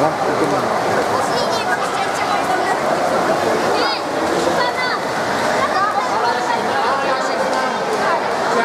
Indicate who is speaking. Speaker 1: な。